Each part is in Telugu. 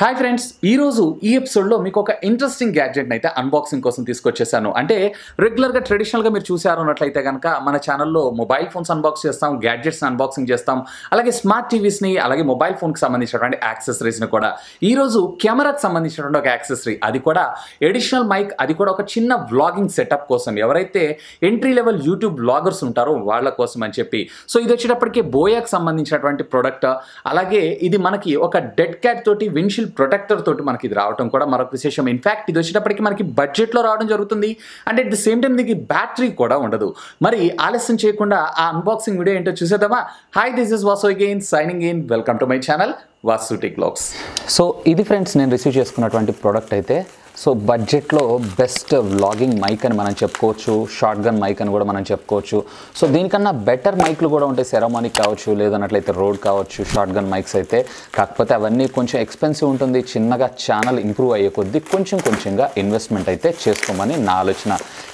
హాయ్ ఫ్రెండ్స్ ఈరోజు ఈ ఎపిసోడ్లో మీకు ఒక ఇంట్రెస్టింగ్ గ్యాడ్జెట్ని అయితే అన్బాక్సింగ్ కోసం తీసుకొచ్చేసాను. అంటే రెగ్యులర్గా ట్రెడిషనల్గా మీరు చూసారు అన్నట్లయితే కనుక మన ఛానల్లో మొబైల్ ఫోన్స్ అన్బాక్స్ చేస్తాం గ్యాడ్జెట్స్ అన్బాక్సింగ్ చేస్తాం అలాగే స్మార్ట్ టీవీస్ని అలాగే మొబైల్ ఫోన్కి సంబంధించినటువంటి యాక్సెసరీస్ని కూడా. ఈ రోజు కెమెరాకి సంబంధించినటువంటి ఒక యాక్సెసరీ అది కూడా ఎడిషనల్ మైక్ అది కూడా ఒక చిన్న వ్లాగింగ్ సెటప్ కోసం. ఎవరైతే ఎంట్రీ లెవెల్ యూట్యూబ్ బ్లాగర్స్ ఉంటారో వాళ్ళ కోసం అని చెప్పి. సో ఇది వచ్చేటప్పటికి బోయాకి సంబంధించినటువంటి ప్రోడక్ట్ అలాగే ఇది మనకి ఒక డెడ్ క్యాట్ తోటి విన్షిల్ ప్రొటెక్టర్ తోటి మనకి ఇది రావడం కూడా మరొక విశేషం. ఇన్ఫాక్ట్ ఇది వచ్చేటప్పటికి మనకి బడ్జెట్లో రావడం జరుగుతుంది. And at the same time దీనికి బ్యాటరీ కూడా ఉండదు. మరి ఆలస్యం చేయకుండా ఆ అన్బాక్సింగ్ వీడియో ఏంటో చూసేద్దామా? Hi this is Vasu again signing in welcome to my channel Vasu tech vlogs so ఇది ఫ్రెండ్స్ నేను రిసీవ్ చేసుకున్నటువంటి ప్రోడక్ట్ అయితే సో బడ్జెట్లో బెస్ట్ వ్లాగింగ్ మైక్ అని మనం చెప్పుకోవచ్చు షార్ట్ గన్ మైక్ అని కూడా మనం చెప్పుకోవచ్చు. సో దీనికన్నా బెటర్ మైక్లు కూడా ఉంటాయి సెరమానిక్ కావచ్చు లేదన్నట్లయితే రోడ్ కావచ్చు షార్ట్ గన్ మైక్స్ అయితే. కాకపోతే అవన్నీ కొంచెం ఎక్స్పెన్సివ్ ఉంటుంది చిన్నగా ఛానల్ ఇంప్రూవ్ అయ్యే కొద్దీ కొంచెం కొంచెంగా ఇన్వెస్ట్మెంట్ అయితే చేసుకోమని నా ఆలోచన.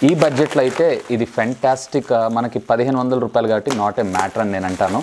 ఈ బడ్జెట్లో అయితే ఇది ఫెంటాస్టిక్ మనకి పదిహేను వందల రూపాయలు కాబట్టి నాట్ ఏ మ్యాటర్ అని నేను అంటాను.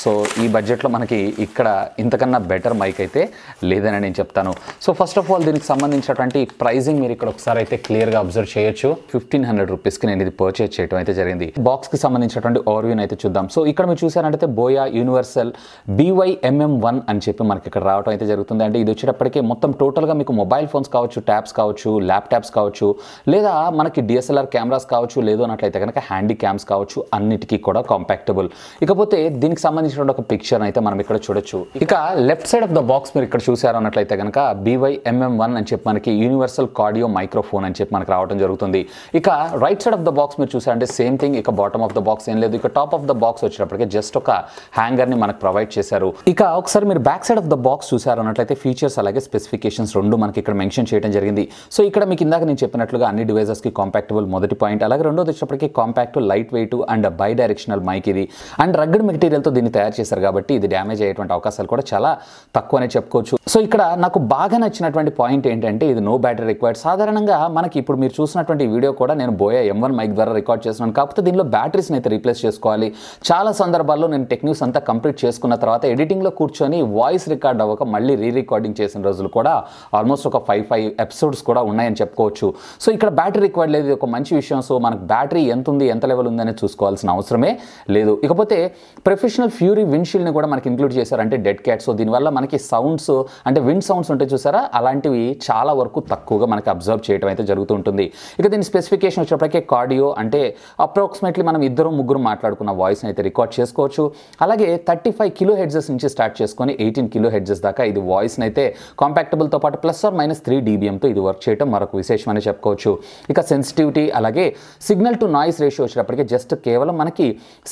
సో ఈ బడ్జెట్లో మనకి ఇక్కడ ఇంతకన్నా బెటర్ మైక్ అయితే లేదని నేను చెప్తాను. సో ఫస్ట్ ఆఫ్ ఆల్ దీనికి సంబంధించినటువంటి ప్రైజింగ్ మీరు ఇక్కడ ఒకసారి అయితే క్లియర్గా అబ్జర్వ్ చేయొచ్చు. ఫిఫ్టీన్ హండ్రెడ్ రూపీస్కి నేను ఇది పర్చేజ్ చేయడం అయితే జరిగింది. బాక్స్కి సంబంధించినటువంటి ఓవర్వ్యూని అయితే చూద్దాం. సో ఇక్కడ మీరు చూసారంటే బోయా యూనివర్సల్ బీవైఎంఎం వన్ అని చెప్పి మనకి ఇక్కడ రావడం అయితే జరుగుతుంది. అంటే ఇది వచ్చేటప్పటికి మొత్తం టోటల్గా మీకు మొబైల్ ఫోన్స్ కావచ్చు ట్యాబ్స్ కావచ్చు ల్యాప్టాప్స్ కావచ్చు లేదా మనకి డిఎస్ఎల్ఆర్ కెమెరాస్ కావచ్చు లేదు అన్నట్లయితే కనుక హ్యాండీ క్యామ్స్ కావచ్చు అన్నిటికీ కూడా కాంపాక్టబుల్ ఇకపోతే దీనికి సంబంధించిన ఒక పిక్చర్ అయితే మనం ఇక్కడ చూడొచ్చు. ఇక left side of the box మీరు ఇక్కడ చూసారు అన్నట్లయితే కనుక బీవైఎంఎం వన్ అని చెప్పి మనకి యూనివర్సల్ కార్డియో మైక్రోఫోన్ అని చెప్పి మనకి రావడం జరుగుతుంది. ఇక right side of the box మీరు చూసారంటే సేమ్ థింగ్ ఇక బాటమ్ ఆఫ్ ద బాక్స్ ఏం లేదు. ఇక టాప్ ఆఫ్ ద బాక్స్ వచ్చినప్పటికీ జస్ట్ ఒక హ్యాంగర్ని మనకు ప్రొవైడ్ చేశారు. ఇక ఒకసారి మీరు back side of the box చూసారు అన్నట్లయితే ఫీచర్స్ అలాగే స్పెసిఫికేషన్స్ రెండు మనకి ఇక్కడ మెన్షన్ చేయడం జరిగింది. సో ఇక్కడ మీకు ఇందాక నేను చెప్పినట్లుగా అన్ని డివైజెస్కి కాంపాక్టబుల్ మొదటి పాయింట్ అలాగే రెండోది వచ్చేటప్పటికి compact lightweight and bidirectional mic ఇది. అండ్ రగ్గడ్ మెటీరియల్తో దీన్ని తయారు చేశారు కాబట్టి ఇది డ్యామేజ్ అయ్యేటువంటి అవకాశాలు కూడా చాలా తక్కువనే చెప్పుకోవచ్చు. సో ఇక్కడ నాకు బాగా నచ్చినటువంటి పాయింట్ ఏంటంటే ఇది నో బ్యాటరీ రిక్వైర్డ్ సాధారణంగా మనకి ఇప్పుడు మీరు చూసినటువంటి వీడియో కూడా నేను బోయా ఎం వన్ మైక్ ద్వారా రికార్డ్ చేస్తున్నాను. కాకపోతే దీనిలో బ్యాటరీస్ని అయితే రీప్లేస్ చేసుకోవాలి. చాలా సందర్భాల్లో నేను టెక్నిక్స్ అంతా కంప్లీట్ చేసుకున్న తర్వాత ఎడిటింగ్లో కూర్చొని వాయిస్ రికార్డ్ అవ్వక మళ్ళీ రీ రికార్డింగ్ చేసిన రోజులు కూడా ఆల్మోస్ట్ ఒక ఫైవ్ ఫైవ్ ఎపిసోడ్స్ కూడా ఉన్నాయని చెప్పుకోవచ్చు. సో ఇక్కడ బ్యాటరీ రిక్వైర్డ్ లేదు ఒక మంచి విషయం. సో మనకు బ్యాటరీ ఎంత ఉంది ఎంత లెవెల్ ఉందని చూసుకోవాల్సిన అవసరమే లేదు. ఇకపోతే ప్రొఫెషనల్ ఫ్యూరీ విండ్షీల్డ్ని కూడా మనకి ఇంక్లూడ్ చేశారంటే డెడ్ క్యాట్ సో దీనివల్ల మనకి సౌండ్స్ అంటే విండ్ సౌండ్స్ ఉంటాయి చూసారా? అలాంటివి చాలా వరకు తక్కువగా మనకి అబ్జర్వ్ చేయడం అయితే జరుగుతూ ఉంటుంది. ఇక దీని స్పెసిఫికేషన్ వచ్చేప్పటికే కార్డియో అంటే అప్రాక్సిమేట్లీ మనం ఇద్దరు ముగ్గురు మాట్లాడుకున్న వాయిస్ని అయితే రికార్డ్ చేసుకోవచ్చు. అలాగే థర్టీ ఫైవ్ కిలో హెడ్జెస్ నుంచి స్టార్ట్ చేసుకొని ఎయిటీన్ కిలో హెడ్జెస్ దాకా ఇది వాయిస్ని అయితే కాంపాక్టబుల్తో పాటు ప్లస్ ఆర్ మైనస్ త్రీ డీబీఎంతో ఇది వర్క్ చేయడం మరొక విశేషం అని చెప్పుకోవచ్చు. ఇక సెన్సిటివిటీ అలాగే సిగ్నల్ టు నాయిస్ రేషియో వచ్చేటప్పటికి జస్ట్ కేవలం మనకి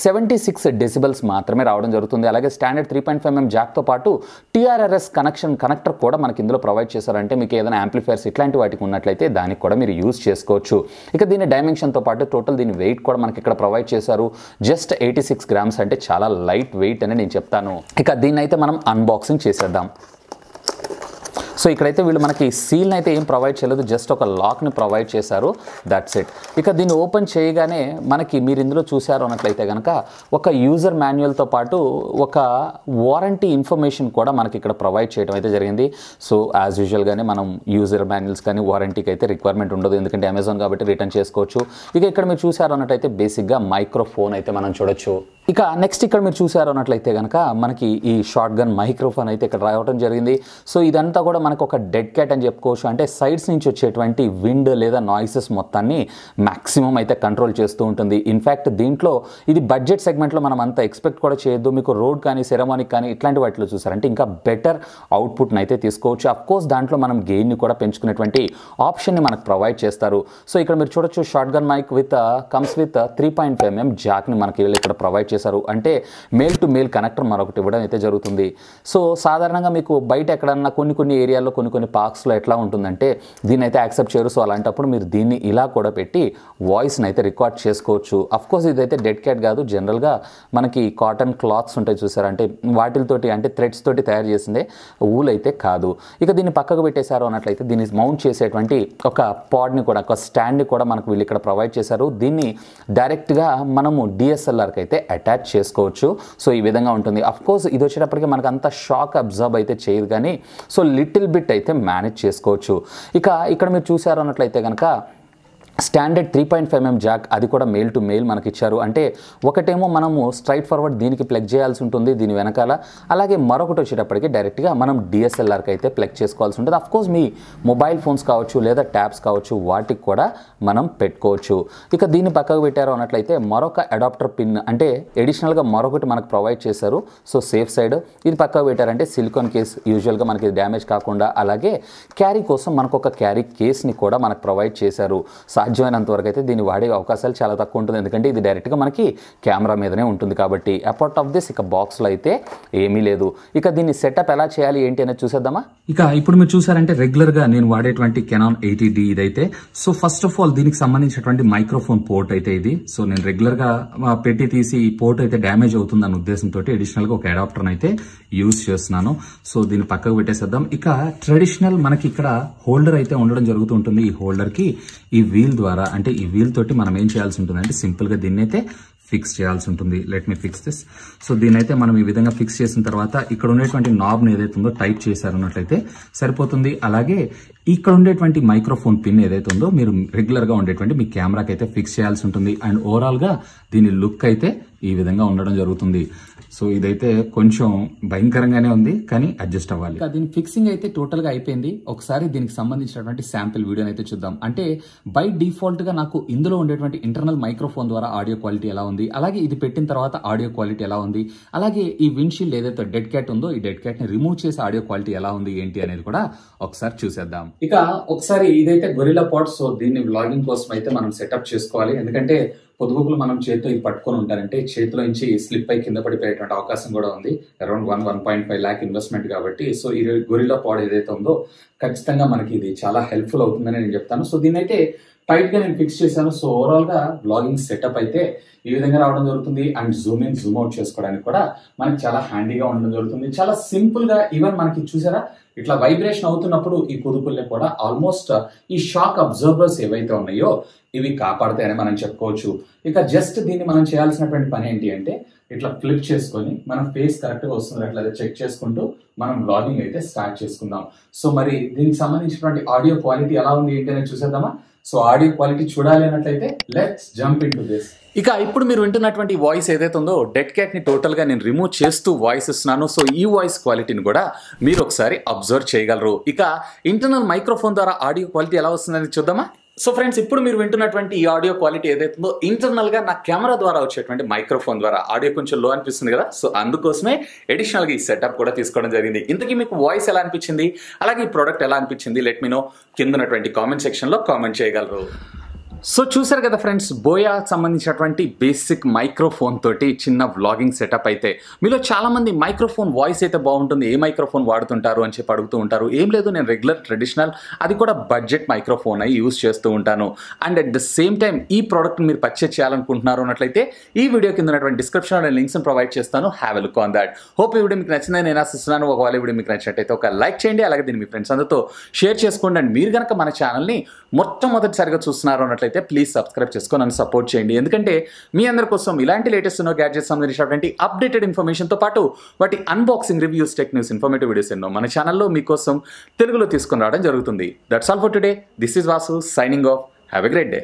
సెవెంటీ సిక్స్ డెసిబల్స్ మాత్రమే రావడం జరుగుతుంది. అలాగే standard three point five mm జాక్తో పాటు టీఆర్ఆర్ఎస్ కనెక్షన్ కనెక్టర్ కూడా మనకి ఇందులో ప్రొవైడ్ చేశారంటే మీకు ఏదైనా యాంప్లిఫైర్స్ ఇట్లాంటి వాటికి ఉన్నట్లయితే దానికి కూడా మీరు యూజ్ చేసుకోవచ్చు. ఇక దీని డైమెన్షన్తో పాటు టోటల్ దీని వెయిట్ కూడా మనకి ఇక్కడ ప్రొవైడ్ చేశారు. జస్ట్ ఎయిటీ సిక్స్ గ్రామ్స్ అంటే చాలా లైట్ వెయిట్ అని నేను చెప్తాను. ఇక దీన్ని అయితే మనం అన్బాక్సింగ్ చేసేద్దాం. సో ఇక్కడైతే వీళ్ళు మనకి సీల్ని అయితే ఏం ప్రొవైడ్ చేయలేదు జస్ట్ ఒక లాక్ని ప్రొవైడ్ చేశారు. దట్స్ ఇట్ ఇక దీన్ని ఓపెన్ చేయగానే మనకి మీరు ఇందులో చూశారు అన్నట్లయితే కనుక ఒక యూజర్ మాన్యువల్తో పాటు ఒక వారంటీ ఇన్ఫర్మేషన్ కూడా మనకి ఇక్కడ ప్రొవైడ్ చేయడం అయితే జరిగింది. సో యాజ్ యూజువల్గానే మనం యూజర్ మాన్యువల్స్ కానీ వారంటీకి అయితే రిక్వైర్మెంట్ ఉండదు. ఎందుకంటే అమెజాన్ కాబట్టి రిటర్న్ చేసుకోవచ్చు. ఇక ఇక్కడ మీరు చూశారు అన్నట్టయితే బేసిక్గా మైక్రోఫోన్ అయితే మనం చూడొచ్చు. ఇక నెక్స్ట్ ఇక్కడ మీరు చూసారు అన్నట్లయితే కనుక మనకి ఈ షార్ట్ గన్ మైక్రోఫోన్ అయితే ఇక్కడ రావడం జరిగింది. సో ఇదంతా కూడా మనకు ఒక డెడ్ క్యాట్ అని చెప్పుకోవచ్చు. అంటే సైడ్స్ నుంచి వచ్చేటువంటి విండ్ లేదా నాయిసెస్ మొత్తాన్ని మ్యాక్సిమం అయితే కంట్రోల్ చేస్తూ ఉంటుంది. ఇన్ఫ్యాక్ట్ దీంట్లో ఇది బడ్జెట్ సెగ్మెంట్లో మనం అంత ఎక్స్పెక్ట్ కూడా చేయొద్దు. మీకు రోడ్ కానీ సెరమానిక్ కానీ ఇట్లాంటి వాటిలో చూసారంటే ఇంకా బెటర్ అవుట్పుట్ని అయితే తీసుకోవచ్చు. అఫ్ కోర్స్ దాంట్లో మనం గెయిన్ని కూడా పెంచుకునేటువంటి ఆప్షన్ని మనకు ప్రొవైడ్ చేస్తారు. సో ఇక్కడ మీరు చూడొచ్చు shotgun mic with comes with three point five mm జాక్ని మనకి వీళ్ళు ఇక్కడ ప్రొవైడ్ చేశారు. అంటే మేల్ టు మేల్ కనెక్టర్ మరొకటి ఇవ్వడం అయితే జరుగుతుంది. సో సాధారణంగా మీకు బయట ఎక్కడన్నా కొన్ని కొన్ని ఏరియాల్లో కొన్ని కొన్ని పార్క్స్లో ఎట్లా ఉంటుందంటే దీన్ని అయితే యాక్సెప్ట్ చేయరు. సో అలాంటప్పుడు మీరు దీన్ని ఇలా కూడా పెట్టి వాయిస్ని అయితే రికార్డ్ చేసుకోవచ్చు. అఫ్కోర్స్ ఇదైతే డెడ్ క్యాట్ కాదు. జనరల్గా మనకి కాటన్ క్లాత్స్ ఉంటాయి చూసారంటే వాటితోటి అంటే థ్రెడ్స్ తోటి తయారు చేసిందే ఊల్ అయితే కాదు. ఇక దీన్ని పక్కకు పెట్టేశారు అన్నట్లయితే దీన్ని మౌంట్ చేసేటువంటి ఒక పాడ్ని కూడా ఒక స్టాండ్ని కూడా మనకు వీళ్ళు ఇక్కడ ప్రొవైడ్ చేశారు. దీన్ని డైరెక్ట్గా మనము డిఎస్ఎల్ఆర్కి అయితే అటాచ్ అటాచ్ చేసుకోవచ్చు. సో ఈ విధంగా ఉంటుంది. అఫ్ కోర్స్ ఇది వచ్చేటప్పటికి మనకు అంత షాక్ అబ్జర్వ్ అయితే చేయదు కానీ సో లిటిల్ బిట్ అయితే మేనేజ్ చేసుకోవచ్చు. ఇక ఇక్కడ మీరు చూసారు అన్నట్లయితే కనుక standard three point five mm jack అది కూడా మెయిల్ టు మెయిల్ మనకి ఇచ్చారు అంటే ఒకటేమో మనము స్ట్రైట్ ఫార్వర్డ్ దీనికి ప్లగ్ చేయాల్సి ఉంటుంది దీని వెనకాల. అలాగే మరొకటి వచ్చేటప్పటికి డైరెక్ట్గా మనం డిఎస్ఎల్ఆర్కి అయితే ప్లగ్ చేసుకోవాల్సి ఉంటుంది. అఫ్కోర్స్ మీ మొబైల్ ఫోన్స్ కావచ్చు లేదా ట్యాబ్స్ కావచ్చు వాటికి కూడా మనం పెట్టుకోవచ్చు. ఇక దీన్ని పక్కకు పెట్టారు అన్నట్లయితే మరొక అడాప్టర్ పిన్ అంటే ఎడిషనల్గా మరొకటి మనకు ప్రొవైడ్ చేశారు. So safe side. ఇది పక్కకు పెట్టారంటే సిలికాన్ కేస్ యూజువల్గా మనకి డ్యామేజ్ కాకుండా అలాగే క్యారీ కోసం మనకు ఒక క్యారీ కేస్ని కూడా మనకు ప్రొవైడ్ చేశారు. సాధ్యమైనంత వరకు అయితే దీన్ని వాడే అవకాశాలు చాలా తక్కువ ఉంటుంది. ఎందుకంటే ఇది డైరెక్ట్గా మనకి కెమెరా మీదనే ఉంటుంది కాబట్టి. అపార్ట్ ఆఫ్ దిస్ ఇక బాక్స్లో అయితే ఏమీ లేదు. ఇక దీన్ని సెటప్ ఎలా చేయాలి ఏంటి అనేది చూసేద్దామా? ఇక ఇప్పుడు మీరు చూసారంటే రెగ్యులర్గా నేను వాడేటువంటి కెనాన్ ఎయిటీ డి ఇదైతే. సో ఫస్ట్ ఆఫ్ ఆల్ దీనికి సంబంధించినటువంటి మైక్రోఫోన్ పోర్ట్ అయితే ఇది. సో నేను రెగ్యులర్గా పెట్టి తీసి ఈ పోర్ట్ అయితే డ్యామేజ్ అవుతుందన్న ఉద్దేశంతో అడిషనల్గా ఒక అడాప్టర్ అయితే యూజ్ చేస్తున్నాను. సో దీన్ని పక్కకు పెట్టేసేద్దాం. ఇక ట్రెడిషనల్ మనకి ఇక్కడ హోల్డర్ అయితే ఉండడం జరుగుతూ ఉంటుంది ఈ హోల్డర్కి. ఈ వీల్ ద్వారా అంటే ఈ వీల్ తోటి మనం ఏం చేయాల్సి ఉంటుంది అంటే సింపుల్గా దీన్ని అయితే ఫిక్స్ చేయాల్సి ఉంటుంది. Let me fix this so దీని అయితే మనం ఈ విధంగా ఫిక్స్ చేసిన తర్వాత ఇక్కడ ఉండేటువంటి నాబ్ని ఏదైతే ఉందో టైప్ చేశారన్నట్లయితే సరిపోతుంది. అలాగే ఇక్కడ ఉండేటువంటి మైక్రోఫోన్ పిన్ ఏదైతే ఉందో మీరు రెగ్యులర్గా ఉండేటువంటి మీ కెమెరాకి అయితే ఫిక్స్ చేయాల్సి ఉంటుంది. అండ్ ఓవరాల్గా దీని లుక్ అయితే ఈ విధంగా ఉండడం జరుగుతుంది. సో ఇదైతే కొంచెం భయంకరంగానే ఉంది కానీ అడ్జస్ట్ అవ్వాలి. ఇక దీని ఫిక్సింగ్ అయితే టోటల్గా అయిపోయింది. ఒకసారి దీనికి సంబంధించినటువంటి శాంపిల్ వీడియోని అయితే చూద్దాం. అంటే బై డిఫాల్ట్గా నాకు ఇందులో ఉండేటువంటి ఇంటర్నల్ మైక్రోఫోన్ ద్వారా ఆడియో క్వాలిటీ ఎలా ఉంది అలాగే ఇది పెట్టిన తర్వాత ఆడియో క్వాలిటీ ఎలా ఉంది అలాగే ఈ విండ్షీల్డ్ ఏదైతే డెడ్ క్యాట్ ఉందో ఈ డెడ్ క్యాట్ని రిమూవ్ చేసి ఆడియో క్వాలిటీ ఎలా ఉంది ఏంటి అనేది కూడా ఒకసారి చూసేద్దాం. ఇక ఒకసారి ఇదైతే గొరిలా పాట్ సో దీన్ని వ్లాగింగ్ కోసం అయితే మనం సెటప్ చేసుకోవాలి. ఎందుకంటే పొదుగులు మనం చేతితో ఇది పట్టుకొని ఉంటారంటే చేతిలో నుంచి స్లిప్ అయి కింద పడిపోయేటువంటి అవకాశం కూడా ఉంది. Around one one point five lakh investment కాబట్టి సో ఈ గొరిలో పాడ్ ఏదైతే ఉందో ఖచ్చితంగా మనకి ఇది చాలా హెల్ప్ఫుల్ అవుతుందని నేను చెప్తాను. సో దీని అయితే టైట్గా నేను ఫిక్స్ చేశాను. సో ఓవరాల్గా బ్లాగింగ్ సెటప్ అయితే ఈ విధంగా రావడం జరుగుతుంది. And zoom in zoom out చేసుకోవడానికి కూడా మనకి చాలా హ్యాండీగా ఉండడం జరుగుతుంది. చాలా సింపుల్గా ఈవెన్ మనకి చూసారా? ఇట్లా వైబ్రేషన్ అవుతున్నప్పుడు ఈ కుదుపుల్ని కూడా ఆల్మోస్ట్ ఈ షాక్ అబ్జర్వర్స్ ఏవైతే ఉన్నాయో ఇవి కాపాడతాయని మనం చెప్పుకోవచ్చు. ఇక జస్ట్ దీన్ని మనం చేయాల్సినటువంటి పని ఏంటి అంటే ఇట్లా ఫ్లిప్ చేసుకొని మనం ఫేస్ కరెక్ట్గా వస్తుంది. అట్లా చెక్ చేసుకుంటూ మనం బ్లాగింగ్ అయితే స్టార్ట్ చేసుకుందాం. సో మరి దీనికి సంబంధించినటువంటి ఆడియో క్వాలిటీ ఎలా ఉంది ఏంటి అనేది చూసేద్దామా? సో ఆడియో క్వాలిటీ చూడాలి అన్నట్లయితే let's jump in to this ఇక ఇప్పుడు మీరు వింటున్నటువంటి వాయిస్ ఏదైతే ఉందో డెడ్ క్యాట్ని టోటల్గా నేను రిమూవ్ చేస్తూ వాయిస్ ఇస్తున్నాను. సో ఈ వాయిస్ క్వాలిటీని కూడా మీరు ఒకసారి అబ్జర్వ్ చేయగలరు. ఇక ఇంటర్నల్ మైక్రోఫోన్ ద్వారా ఆడియో క్వాలిటీ ఎలా వస్తుందని చూద్దామా? సో ఫ్రెండ్స్ ఇప్పుడు మీరు వింటున్నటువంటి ఈ ఆడియో క్వాలిటీ ఏదైతుందో ఇంటర్నల్గా ఇంటర్నల్గా నా కెమెరా ద్వారా వచ్చేటువంటి మైక్రోఫోన్ ద్వారా. ఆడియో కొంచెం లో అనిపిస్తుంది కదా? సో అందుకోసమే ఎడిషనల్గా ఈ సెటప్ కూడా తీసుకోవడం జరిగింది. ఇంతకీ మీకు వాయిస్ ఎలా అనిపించింది? అలాగే ఈ ప్రోడక్ట్ ఎలా అనిపించింది? లెట్ మీ నో కింద ఉన్నటువంటి కామెంట్ సెక్షన్లో కామెంట్ చేయగలరు. సో చూసారు కదా ఫ్రెండ్స్ బోయా సంబంధించినటువంటి బేసిక్ మైక్రోఫోన్ తోటి చిన్న వ్లాగింగ్ సెటప్ అయితే. మీలో చాలామంది మైక్రోఫోన్ వాయిస్ అయితే బాగుంటుంది ఏ మైక్రోఫోన్ వాడుతుంటారు అని చెప్పి అడుగుతూ ఉంటారు. ఏం లేదు నేను రెగ్యులర్ ట్రెడిషనల్ అది కూడా బడ్జెట్ మైక్రోఫోన్ అయి యూస్ చేస్తూ ఉంటాను. And at the same time ఈ ప్రోడక్ట్ మీరు పర్చేస్ చేయాలనుకుంటున్నారు అన్నట్లయితే ఈ వీడియో కింద ఉన్నటువంటి డిస్క్రిప్షన్లో నేను లింక్స్ ప్రొవైడ్ చేస్తాను. Have a look on that hope ఈ వీడియో మీకు నచ్చిందని నేను ఆశిస్తున్నాను. ఒకవేళ వీడియో మీకు నచ్చినట్టయితే ఒక లైక్ చేయండి. అలాగే దీన్ని మీ ఫ్రెండ్స్ అందరితో షేర్ చేసుకోండి. అండ్ మీరు కనుక మన ఛానల్ని మొట్టమొదటిసారిగా చూస్తున్నారు అన్నట్లయితే ప్లీజ్ సబ్స్క్రైబ్ చేసుకొని నన్ను సపోర్ట్ చేయండి. ఎందుకంటే మీ అందరి కోసం ఇలాంటి లేటెస్ట్ ఎన్నో గ్యాడ్జెట్స్ సంబంధించినటువంటి అప్డేటెడ్ ఇన్ఫర్మేషన్తో పాటు వాటి unboxing reviews tech news informative videos ఎన్నో మన ఛానల్లో మీకోసం తెలుగులో తీసుకుని రావడం జరుగుతుంది. That's all for today this is Vasu signing off have a great day